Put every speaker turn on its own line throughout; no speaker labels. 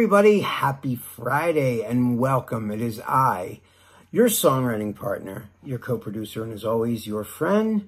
everybody. Happy Friday and welcome. It is I, your songwriting partner, your co-producer, and as always, your friend,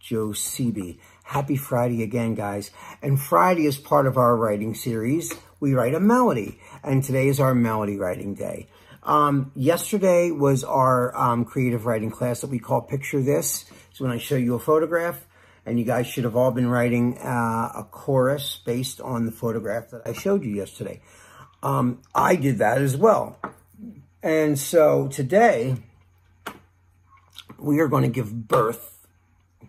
Joe Seeby. Happy Friday again, guys. And Friday is part of our writing series. We write a melody, and today is our melody writing day. Um, yesterday was our um, creative writing class that we call Picture This. So when I show you a photograph, and you guys should have all been writing uh, a chorus based on the photograph that I showed you yesterday. Um, I did that as well. And so today, we are going to give birth.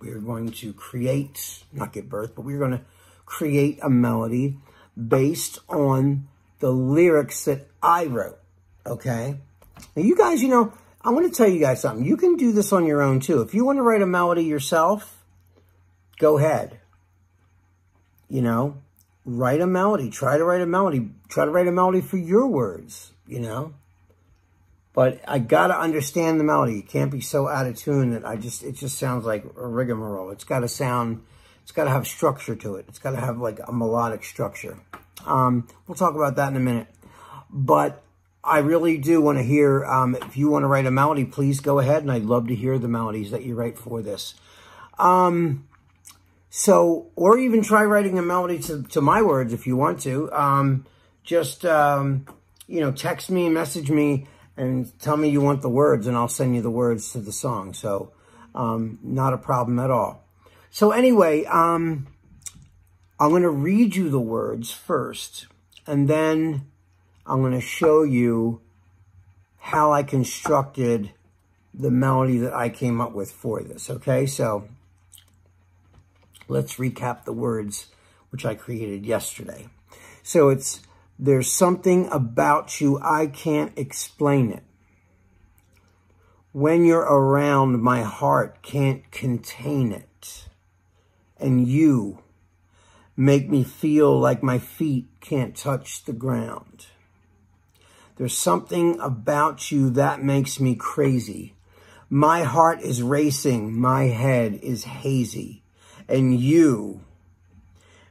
We are going to create, not give birth, but we're going to create a melody based on the lyrics that I wrote, okay? Now, you guys, you know, I want to tell you guys something. You can do this on your own, too. If you want to write a melody yourself, go ahead. You know, write a melody. Try to write a melody. Try to write a melody for your words, you know. But I got to understand the melody. It can't be so out of tune that I just, it just sounds like a rigmarole. It's got to sound, it's got to have structure to it. It's got to have like a melodic structure. Um, we'll talk about that in a minute. But I really do want to hear, um, if you want to write a melody, please go ahead. And I'd love to hear the melodies that you write for this. Um, so, or even try writing a melody to, to my words if you want to. Um, just, um, you know, text me, message me, and tell me you want the words, and I'll send you the words to the song. So, um, not a problem at all. So anyway, um, I'm going to read you the words first, and then I'm going to show you how I constructed the melody that I came up with for this, okay? So let's recap the words which I created yesterday. So it's, there's something about you, I can't explain it. When you're around, my heart can't contain it. And you make me feel like my feet can't touch the ground. There's something about you that makes me crazy. My heart is racing. My head is hazy and you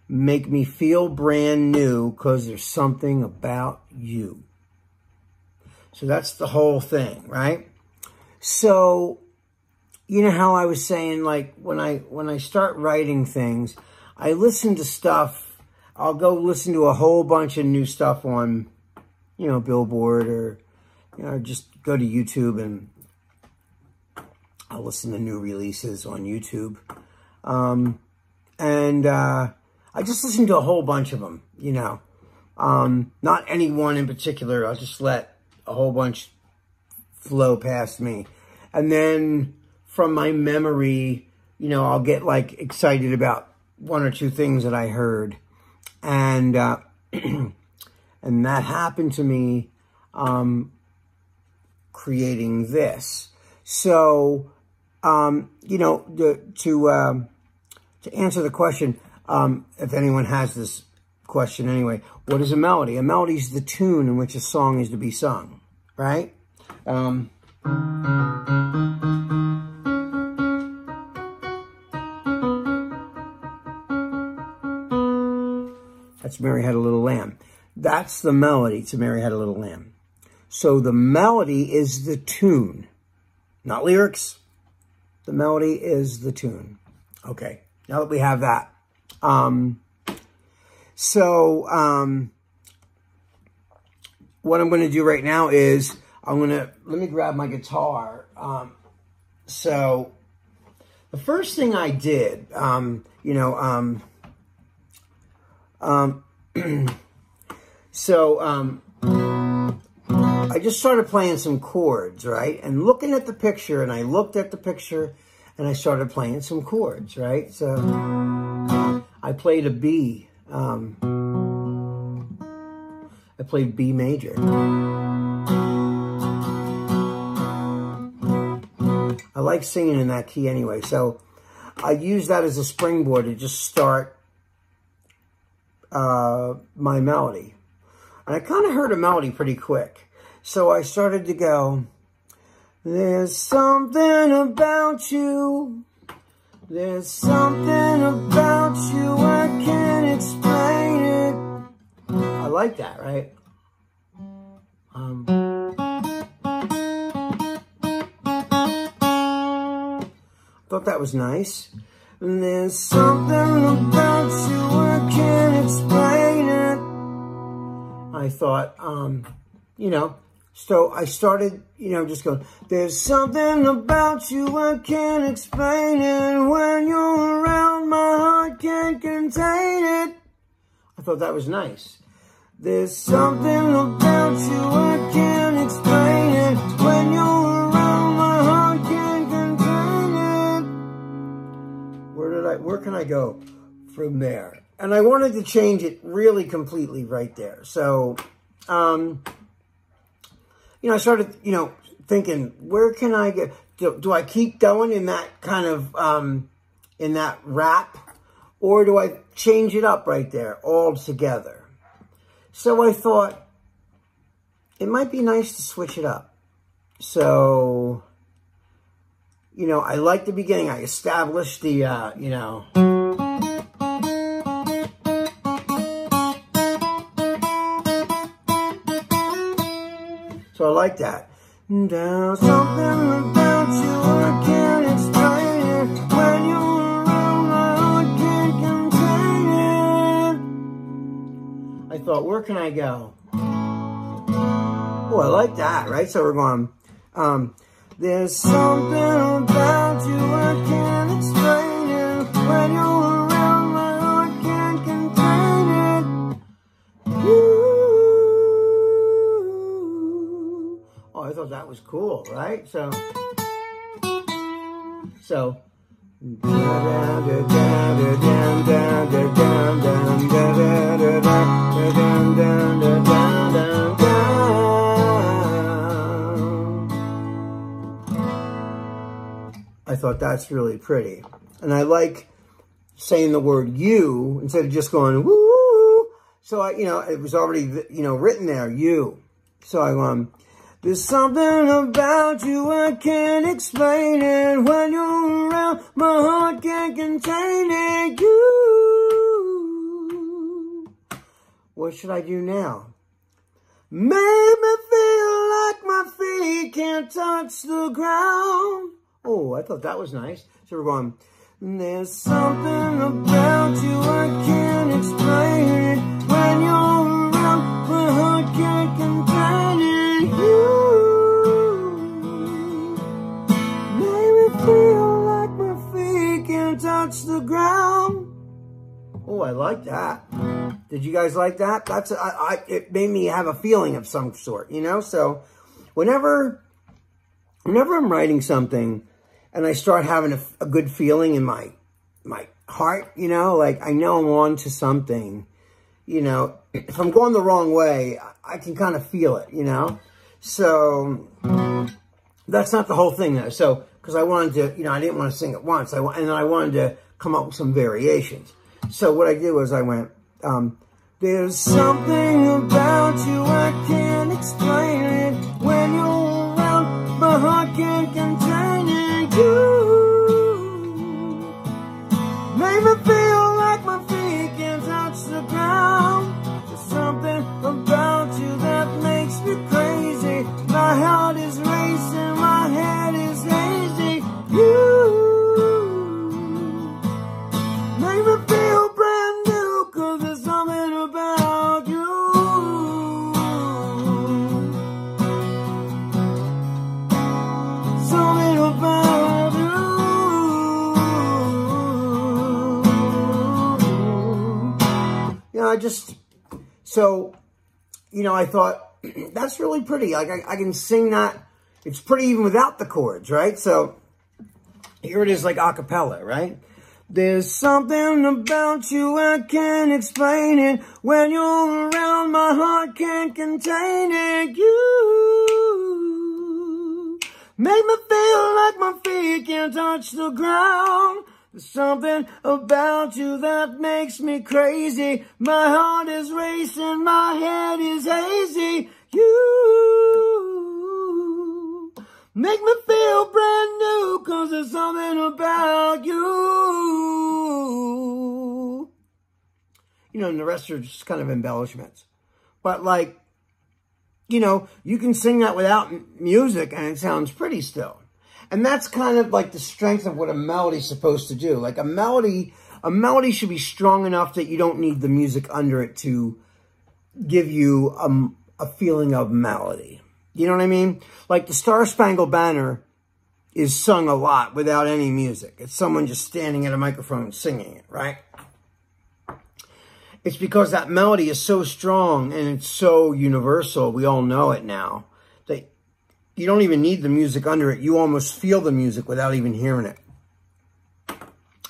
make me feel brand new because there's something about you. So that's the whole thing, right? So, you know how I was saying, like, when I, when I start writing things, I listen to stuff, I'll go listen to a whole bunch of new stuff on, you know, Billboard or, you know, just go to YouTube and I'll listen to new releases on YouTube. Um, and uh, I just listened to a whole bunch of them, you know. Um, not any one in particular. I'll just let a whole bunch flow past me. And then from my memory, you know, I'll get like excited about one or two things that I heard. And, uh, and that happened to me, um, creating this. So, um, you know, to, to um, to answer the question, um, if anyone has this question anyway, what is a melody? A melody is the tune in which a song is to be sung, right? Um, that's Mary Had a Little Lamb. That's the melody to Mary Had a Little Lamb. So the melody is the tune, not lyrics. The melody is the tune. Okay. Now that we have that. Um, so, um, what I'm going to do right now is I'm going to, let me grab my guitar. Um, so, the first thing I did, um, you know, um, um, so, um, I just started playing some chords, right? And looking at the picture, and I looked at the picture, and I started playing some chords, right? So I played a B. Um, I played B major. I like singing in that key anyway, so I use that as a springboard to just start uh, my melody. And I kind of heard a melody pretty quick. So I started to go, there's something about you. There's something about you, I can't explain it. I like that, right? Um, thought that was nice. There's something about you, I can't explain it. I thought, um, you know, so I started, you know, just going, there's something about you I can't explain it. When you're around, my heart can't contain it. I thought that was nice. There's something about you I can't explain it. When you're around, my heart can't contain it. Where did I, where can I go from there? And I wanted to change it really completely right there. So, um, you know, I started, you know, thinking, where can I get, do, do I keep going in that kind of, um, in that rap? Or do I change it up right there altogether? So I thought, it might be nice to switch it up. So, you know, I like the beginning. I established the, uh, you know... like that. There's something about you I can't explain it. When you're around, can't contain it. I thought, where can I go? Oh, I like that, right? So we're going, um, there's something about you I can't explain it. When you're That was cool, right? So, so. I thought that's really pretty. And I like saying the word you instead of just going woo. So I, you know, it was already, you know, written there, you. So I, um, there's something about you I can't explain it. When you're around, my heart can't contain it. You. What should I do now? Make me feel like my feet can't touch the ground. Oh, I thought that was nice. So we're going, there's something about you I can't explain it. When you're That. Did you guys like that? That's I, I it made me have a feeling of some sort, you know? So whenever whenever I'm writing something and I start having a, a good feeling in my my heart, you know, like I know I'm on to something, you know, if I'm going the wrong way, I can kind of feel it, you know? So that's not the whole thing though. So, because I wanted to, you know, I didn't want to sing it once. I and then I wanted to come up with some variations. So what I did was I went, um, there's something about you I can't explain it. When you're around, my heart can't contain just, so, you know, I thought, that's really pretty. Like, I, I can sing that. It's pretty even without the chords, right? So, here it is like a cappella, right? There's something about you I can't explain it. When you're around, my heart can't contain it. You make me feel like my feet can't touch the ground. There's something about you that makes me crazy. My heart is racing, my head is hazy. You make me feel brand new, cause there's something about you. You know, and the rest are just kind of embellishments. But like, you know, you can sing that without music and it sounds pretty still. And that's kind of like the strength of what a melody's supposed to do. Like a melody, a melody should be strong enough that you don't need the music under it to give you a, a feeling of melody. You know what I mean? Like the Star Spangled Banner is sung a lot without any music. It's someone just standing at a microphone singing it, right? It's because that melody is so strong and it's so universal. We all know it now. You don't even need the music under it. You almost feel the music without even hearing it.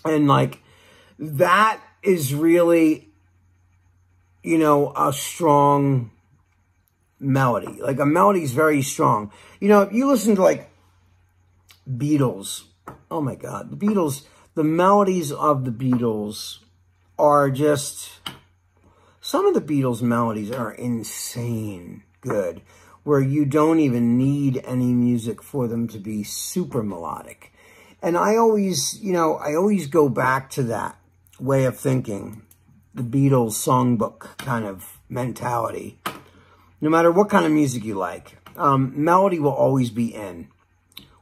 And like, that is really, you know, a strong melody. Like a melody is very strong. You know, if you listen to like Beatles, oh my God, the Beatles, the melodies of the Beatles are just some of the Beatles melodies are insane good, where you don't even need any music for them to be super melodic. And I always, you know, I always go back to that way of thinking, the Beatles songbook kind of mentality. No matter what kind of music you like, um, melody will always be in.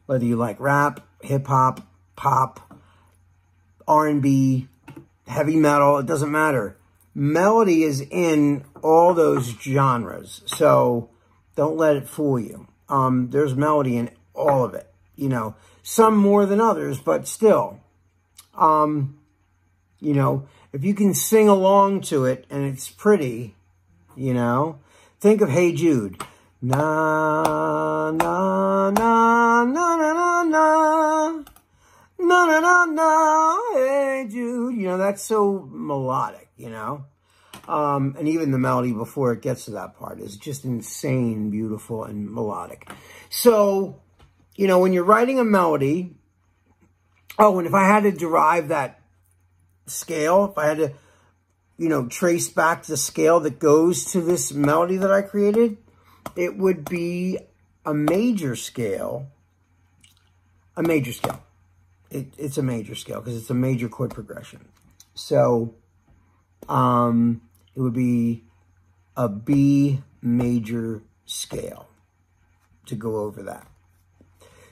Whether you like rap, hip-hop, pop, R&B, heavy metal, it doesn't matter melody is in all those genres. So don't let it fool you. Um, there's melody in all of it. You know, some more than others, but still. Um, you know, if you can sing along to it and it's pretty, you know, think of Hey Jude. Na, na, na, na, na, na, na. Na, na, na, na, hey Jude. You know, that's so melodic you know? Um, and even the melody before it gets to that part is just insane, beautiful, and melodic. So, you know, when you're writing a melody, oh, and if I had to derive that scale, if I had to, you know, trace back the scale that goes to this melody that I created, it would be a major scale, a major scale. It, it's a major scale because it's a major chord progression. So, um, it would be a B major scale to go over that.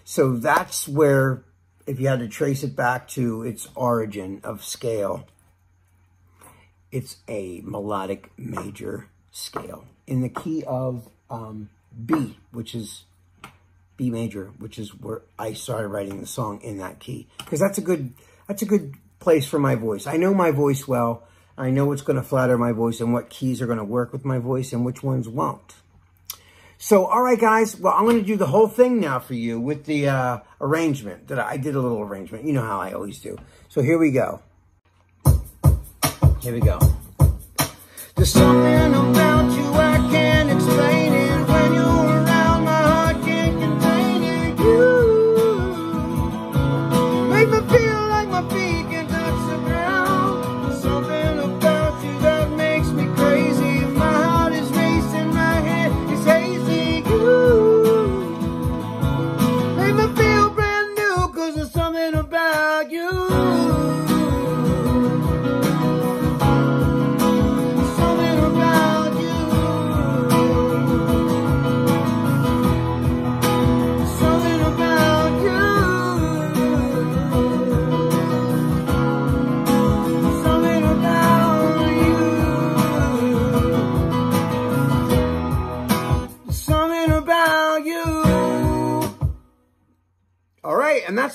So that's where, if you had to trace it back to its origin of scale, it's a melodic major scale in the key of um, B, which is B major, which is where I started writing the song in that key. Because that's a good, that's a good place for my voice. I know my voice well. I know what's going to flatter my voice and what keys are going to work with my voice and which ones won't. So, all right, guys. Well, I'm going to do the whole thing now for you with the uh, arrangement. That I did a little arrangement. You know how I always do. So here we go. Here we go. There's something about you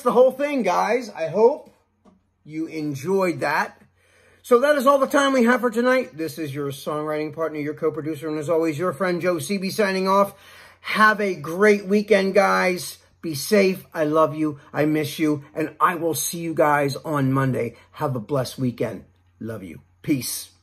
the whole thing, guys. I hope you enjoyed that. So that is all the time we have for tonight. This is your songwriting partner, your co-producer, and as always, your friend Joe CB signing off. Have a great weekend, guys. Be safe. I love you. I miss you. And I will see you guys on Monday. Have a blessed weekend. Love you. Peace.